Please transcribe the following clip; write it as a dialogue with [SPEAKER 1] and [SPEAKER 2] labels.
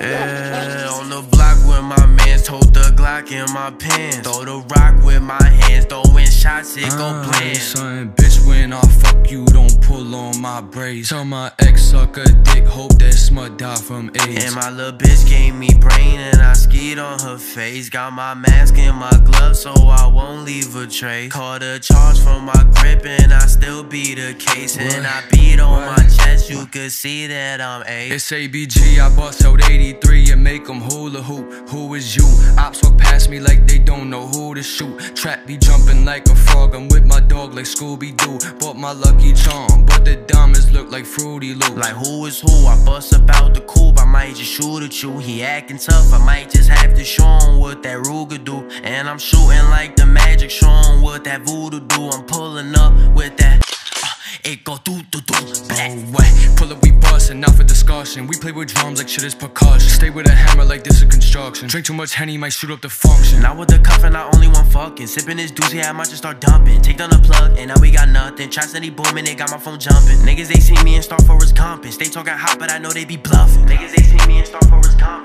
[SPEAKER 1] Yeah, on the block with my mans, hold the Glock in my pants. Throw the rock with my hands, throwing shots, it go
[SPEAKER 2] Uh,
[SPEAKER 1] bland.
[SPEAKER 2] Son, bitch, when I fuck you, don't pull on my braids. Tell my ex suck a dick, hope that smut die from AIDS.
[SPEAKER 1] And my little bitch gave me brain and I skied on her face. Got my mask and my gloves so I won't leave a trace. Caught a charge from my grip and I still beat the case. And I beat on my chest, you could see that I'm A.
[SPEAKER 2] It's ABG, I bust out 83 and make them hula hoop. Who is you? Ops walk past me like they don't know who to shoot. Trap be jumping like a frog, I'm with my dog like Scooby Doo. Bought my lucky charm, but the diamonds look like Fruity Loops.
[SPEAKER 1] Like who is who? I bust about the coupe, I might just shoot at you. He acting tough, I might just have to show him what that Ruger do. And I'm shooting like the magic, show him what that voodoo do. I'm pulling up with that. It go do do do. Black.
[SPEAKER 2] Oh. Pull up, we bustin', not for discussion. We play with drums like shit is percussion. Stay with a hammer like this is construction. Drink too much Henny, might shoot up the function.
[SPEAKER 1] Now with the cuffin', I only want fucking. Sippin' this doozy, I might just start dumping. Take down the plug, and now we got nothing. Try steady booming, they got my phone jumping. Niggas, they see me and start Forrest Gumpin'. They talking hot, but I know they be bluffing. Niggas, they see me and start Forrest Gumpin'.